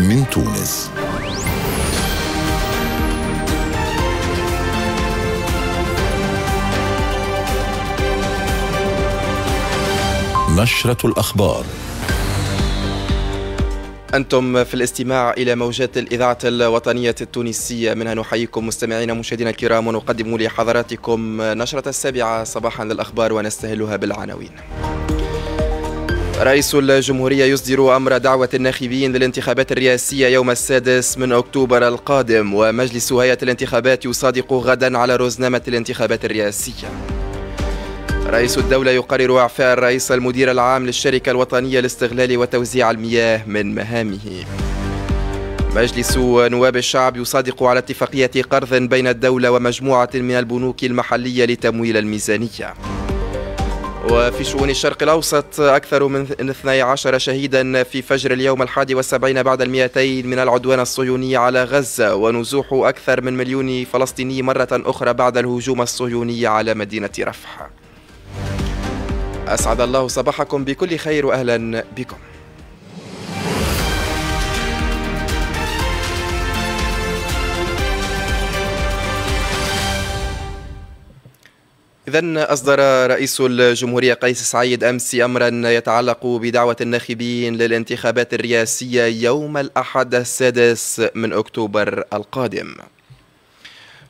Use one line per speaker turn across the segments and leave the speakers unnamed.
من تونس. نشرة الأخبار.
أنتم في الاستماع إلى موجات الإذاعة الوطنية التونسية. منها نحييكم مستمعينا مشاهدينا الكرام ونقدم لحضراتكم نشرة السابعة صباحا للأخبار ونستهلها بالعناوين. رئيس الجمهورية يصدر أمر دعوة الناخبين للانتخابات الرئاسية يوم السادس من أكتوبر القادم ومجلس هيئة الانتخابات يصادق غدا على رزنامة الانتخابات الرئاسية. رئيس الدولة يقرر إعفاء الرئيس المدير العام للشركة الوطنية لاستغلال وتوزيع المياه من مهامه. مجلس نواب الشعب يصادق على اتفاقية قرض بين الدولة ومجموعة من البنوك المحلية لتمويل الميزانية. وفي شؤون الشرق الأوسط أكثر من 12 شهيدا في فجر اليوم الحادي والسبعين بعد المئتين من العدوان الصهيوني على غزة ونزوح أكثر من مليون فلسطيني مرة أخرى بعد الهجوم الصهيوني على مدينة رفح. أسعد الله صباحكم بكل خير وأهلا بكم. إذا أصدر رئيس الجمهورية قيس سعيد أمس أمرا يتعلق بدعوة الناخبين للانتخابات الرئاسية يوم الأحد السادس من أكتوبر القادم.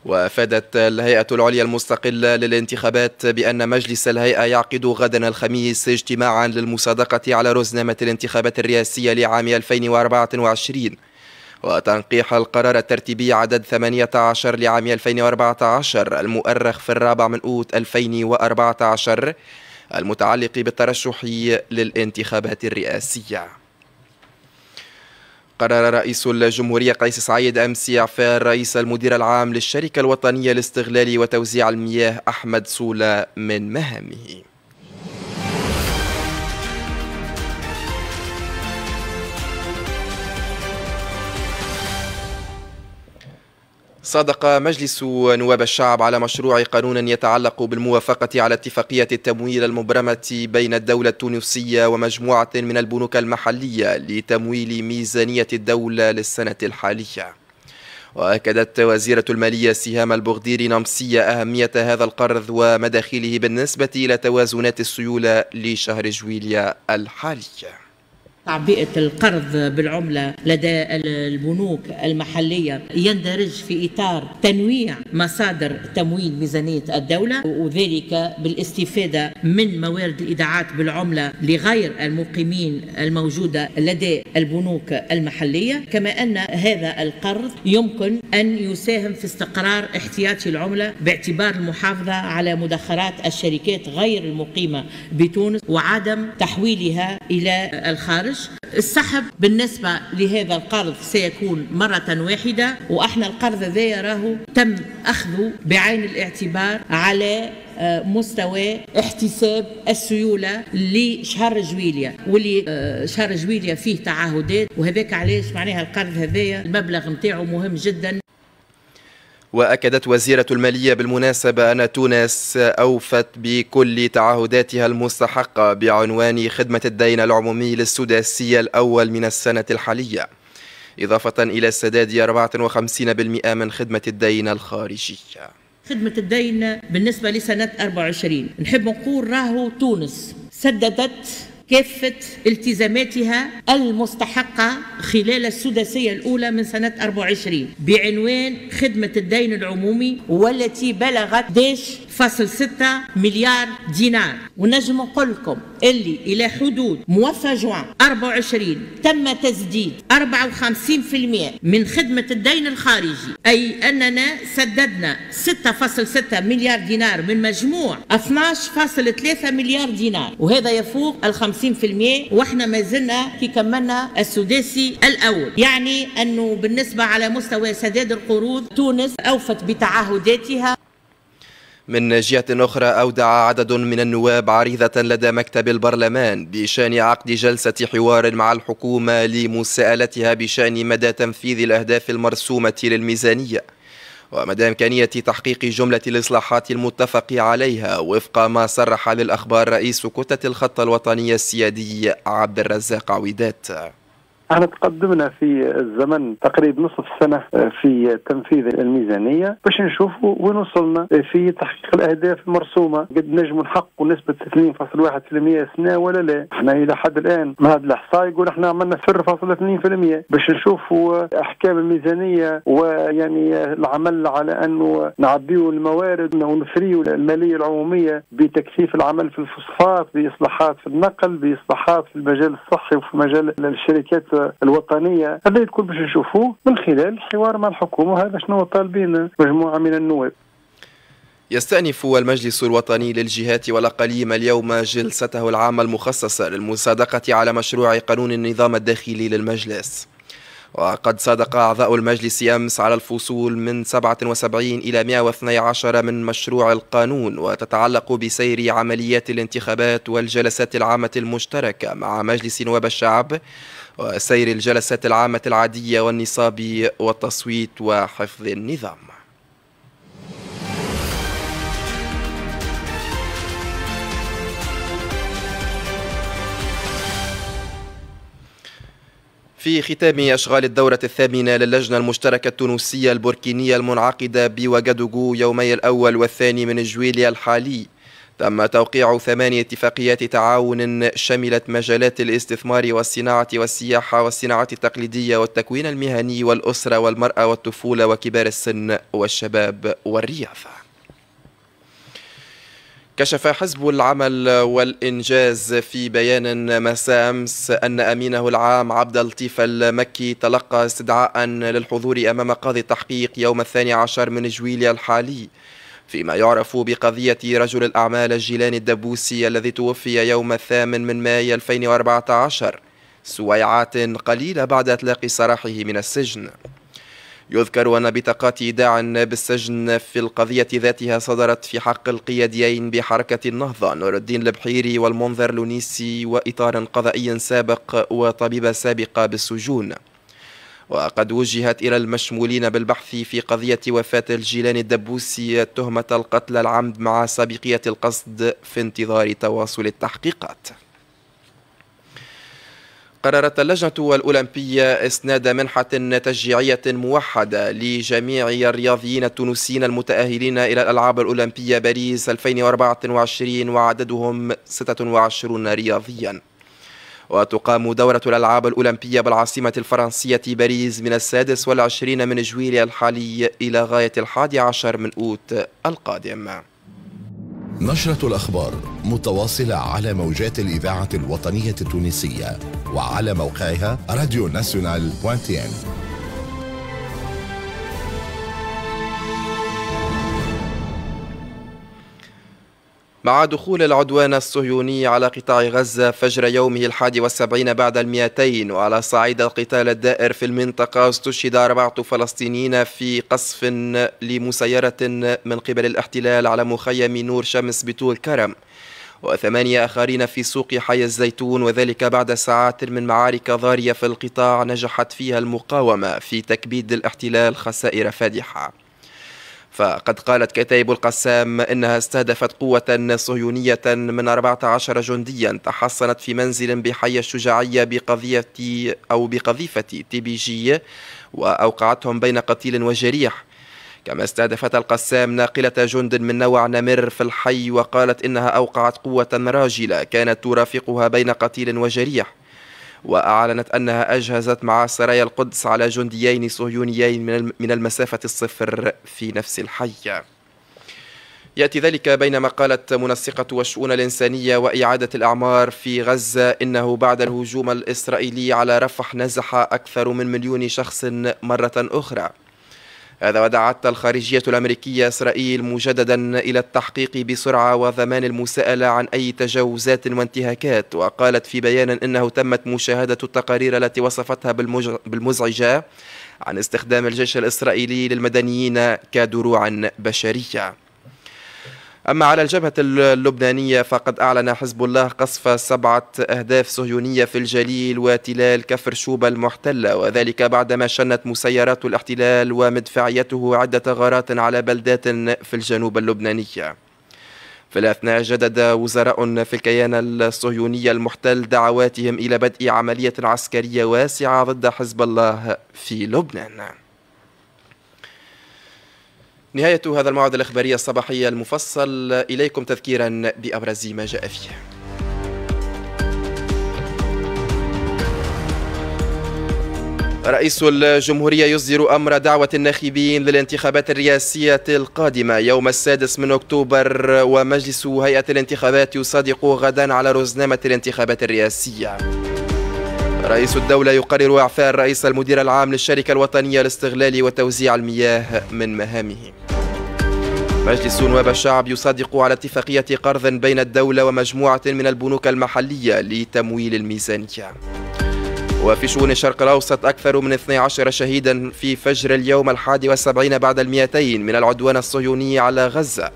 وأفادت الهيئة العليا المستقلة للانتخابات بأن مجلس الهيئة يعقد غدا الخميس اجتماعا للمصادقة على رزنامة الانتخابات الرئاسية لعام 2024 وتنقيح القرار الترتيبي عدد 18 لعام 2014 المؤرخ في الرابع من أوت 2014 المتعلق بالترشح للانتخابات الرئاسية. قرر رئيس الجمهورية قيس سعيد أمس إعفاء الرئيس المدير العام للشركة الوطنية لاستغلال وتوزيع المياه أحمد سولا من مهامه. صادق مجلس نواب الشعب على مشروع قانون يتعلق بالموافقة على اتفاقية التمويل المبرمة بين الدولة التونسية ومجموعة من البنوك المحلية لتمويل ميزانية الدولة للسنة الحالية. وأكدت وزيرة المالية سهام البغدير نمسية أهمية هذا القرض ومداخله بالنسبة إلى توازنات السيولة لشهر جويليا الحالي.
تعبئة القرض بالعملة لدى البنوك المحلية. يندرج في إطار تنويع مصادر تمويل ميزانية الدولة وذلك بالاستفادة من موارد الإيداعات بالعملة لغير المقيمين الموجودة لدى البنوك المحلية. كما أن هذا القرض يمكن أن يساهم في استقرار احتياطي العملة باعتبار المحافظة على مدخرات الشركات غير المقيمة بتونس وعدم تحويلها إلى الخارج. السحب. بالنسبة لهذا القرض سيكون مرة واحدة وإحنا القرض ذا راهو تم أخذه بعين الاعتبار على آه، مستوى احتساب السيولة لشهر جويليا واللي آه، شهر جويليا فيه تعهدات وهذاك علاش معناها القرض هذايا المبلغ نتاعو مهم جدا.
وأكدت وزيرة المالية بالمناسبة أن تونس أوفت بكل تعهداتها المستحقة بعنوان خدمة الدين العمومي للسداسية الأول من السنة الحالية إضافة إلى السداد 54% من خدمة الدين الخارجية.
خدمة الدين بالنسبة لسنة 24 نحب نقول راهو تونس سددت كافة التزاماتها المستحقة خلال السداسية الأولى من سنة 24 بعنوان خدمة الدين العمومي والتي بلغت 11.6 مليار دينار. ونجم نقول لكم اللي إلى حدود موفى جوان 24 تم تسديد 54% من خدمة الدين الخارجي. أي أننا سددنا 6.6 مليار دينار من مجموع 12.3 مليار دينار. وهذا يفوق ال 50% وإحنا ما زلنا كي كملنا السداسي الأول. يعني أنه بالنسبة على مستوى سداد القروض تونس أوفت بتعهداتها
من جهة أخرى أودع عدد من النواب عريضة لدى مكتب البرلمان بشأن عقد جلسة حوار مع الحكومة لمساءلتها بشأن مدى تنفيذ الأهداف المرسومة للميزانية. ومدى إمكانية تحقيق جملة الإصلاحات المتفق عليها وفق ما صرح للأخبار رئيس كتلة الخط الوطني السيادي عبد الرزاق عويدات.
إحنا تقدمنا في الزمن تقريبا نصف سنة في تنفيذ الميزانية. باش نشوفوا وين وصلنا في تحقيق الأهداف المرسومة. قد نجموا نحققوا نسبة 2.1% سنة ولا لا؟ إحنا إلى حد الآن مع هذا الاحصاء يقول إحنا عملنا 0.2% باش نشوفوا أحكام الميزانية ويعني العمل على أنه نعبيوا الموارد ونثريوا المالية العمومية بتكثيف العمل في الفوسفات بإصلاحات في النقل بإصلاحات في المجال الصحي وفي مجال الشركات الوطنية هذا الكل باش نشوفوه من خلال الحوار مع الحكومة وهذا شنو طالبين مجموعة من النواب.
يستأنف المجلس الوطني للجهات والأقاليم اليوم جلسته العامة المخصصة للمصادقة على مشروع قانون النظام الداخلي للمجلس. وقد صادق أعضاء المجلس أمس على الفصول من 77 إلى 112 من مشروع القانون وتتعلق بسير عمليات الانتخابات والجلسات العامة المشتركة مع مجلس نواب الشعب وسير الجلسات العامة العادية والنصاب والتصويت وحفظ النظام. في ختام أشغال الدورة الثامنة للجنة المشتركة التونسية البوركينية المنعقدة بوغادوغو يومي الأول والثاني من جويليا الحالي. تم توقيع ثمانية اتفاقيات تعاون شملت مجالات الاستثمار والصناعة والسياحة والصناعة التقليدية والتكوين المهني والأسرة والمرأة والطفولة وكبار السن والشباب والرياضة كشف حزب العمل والإنجاز في بيان مساء أمس أن أمينه العام عبد اللطيف المكي تلقى استدعاء للحضور أمام قاضي التحقيق يوم الثاني عشر من جويليا الحالي. فيما يعرف بقضية رجل الأعمال الجيلاني الدبوسي الذي توفي يوم الثامن من ماي 2014 سويعات قليلة بعد إطلاق سراحه من السجن. يذكر أن بطاقات إيداع بالسجن في القضية ذاتها صدرت في حق القياديين بحركة النهضة. نور الدين البحيري والمنذر لونيسي وإطار قضائي سابق وطبيبة سابقة بالسجون. وقد وجهت إلى المشمولين بالبحث في قضية وفاة الجيلاني الدبوسي تهمة القتل العمد مع سابقية القصد في انتظار تواصل التحقيقات. قررت اللجنة الأولمبية إسناد منحة تشجيعية موحدة لجميع الرياضيين التونسيين المتأهلين إلى الألعاب الأولمبية باريس 2024 وعددهم 26 رياضيا. وتقام دورة الألعاب الأولمبية بالعاصمة الفرنسية باريس من السادس والعشرين من جويليا الحالي إلى غاية الحادي عشر من أوت القادم.
نشرة الأخبار متواصلة على موجات الإذاعة الوطنية التونسية وعلى موقعها راديو ناسيونال بوانتين
مع دخول العدوان الصهيوني على قطاع غزة فجر يومه الحادي والسبعين بعد المئتين وعلى صعيد القتال الدائر في المنطقة استشهد أربعة فلسطينيين في قصف لمسيرة من قبل الاحتلال على مخيم نور شمس بطول كرم. وثمانية آخرين في سوق حي الزيتون وذلك بعد ساعات من معارك ضارية في القطاع نجحت فيها المقاومة في تكبيد الاحتلال خسائر فادحة. فقد قالت كتائب القسام إنها استهدفت قوة صهيونية من 14 جنديا تحصنت في منزل بحي الشجاعية بقضية أو بقذيفة تي بي جي وأوقعتهم بين قتيل وجريح. كما استهدفت القسام ناقلة جند من نوع نمر في الحي وقالت إنها أوقعت قوة راجلة كانت ترافقها بين قتيل وجريح. وأعلنت أنها أجهزت مع سرايا القدس على جنديين صهيونيين من المسافة الصفر في نفس الحي. يأتي ذلك بينما قالت منسقة والشؤون الإنسانية وإعادة الأعمار في غزة إنه بعد الهجوم الإسرائيلي على رفح نزح أكثر من مليون شخص مرة أخرى. هذا ودعت الخارجية الأمريكية إسرائيل مجددا إلى التحقيق بسرعة وضمان المساءلة عن أي تجاوزات وانتهاكات وقالت في بيان إنه تمت مشاهدة التقارير التي وصفتها بالمزعجة عن استخدام الجيش الإسرائيلي للمدنيين كدروع بشرية. أما على الجبهة اللبنانية فقد أعلن حزب الله قصف سبعة أهداف صهيونية في الجليل وتلال كفر شوبة المحتلة وذلك بعدما شنت مسيرات الاحتلال ومدفعيته عدة غارات على بلدات في الجنوب اللبناني. في الأثناء جدد وزراء في الكيان الصهيوني المحتل دعواتهم إلى بدء عملية عسكرية واسعة ضد حزب الله في لبنان. نهاية هذا الموعد الإخباري الصباحي المفصل. إليكم تذكيرا بأبرز ما جاء فيه. رئيس الجمهورية يصدر أمر دعوة الناخبين للانتخابات الرئاسية القادمة يوم السادس من أكتوبر ومجلس هيئة الانتخابات يصادق غدا على رزنامة الانتخابات الرئاسية. رئيس الدولة يقرر إعفاء الرئيس المدير العام للشركة الوطنية لاستغلال وتوزيع المياه من مهامه. مجلس نواب الشعب يصادق على اتفاقية قرض بين الدولة ومجموعة من البنوك المحلية لتمويل الميزانية. وفي شؤون الشرق الأوسط أكثر من 12 شهيدا في فجر اليوم الحادي والسبعين بعد المئتين من العدوان الصهيوني على غزة.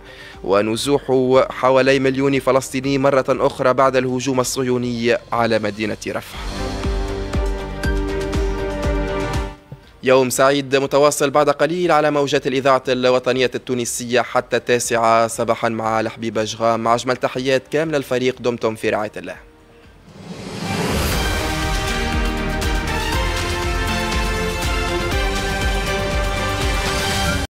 ونزوح حوالي مليون فلسطيني مرة أخرى بعد الهجوم الصهيوني على مدينة رفح. يوم سعيد متواصل بعد قليل على موجات الإذاعة الوطنية التونسية حتى التاسعة. صباحا مع الحبيب أجغام مع أجمل تحيات كامل الفريق دمتم في رعاية الله.